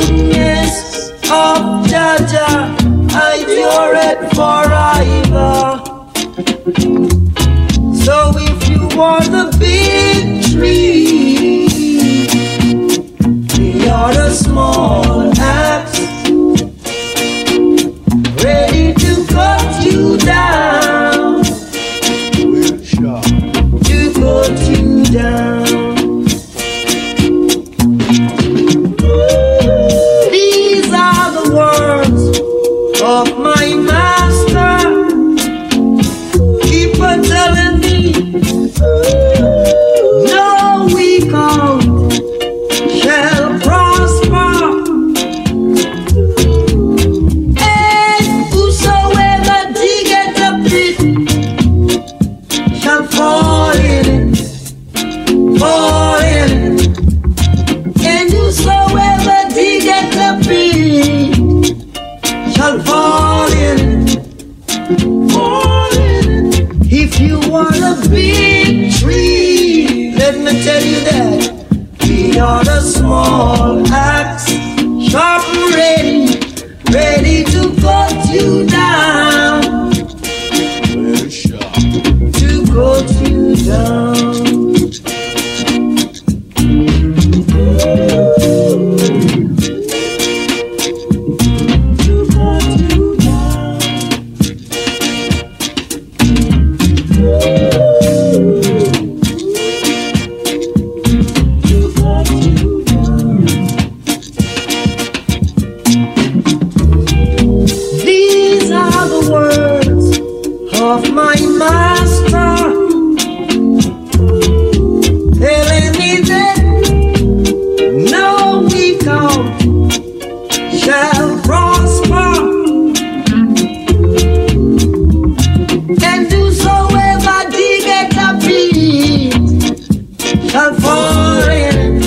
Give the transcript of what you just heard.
goodness of Jah Jah, I endure it forever. you down. Too down. of my master. Telling me that no shall prosper. And shall fall in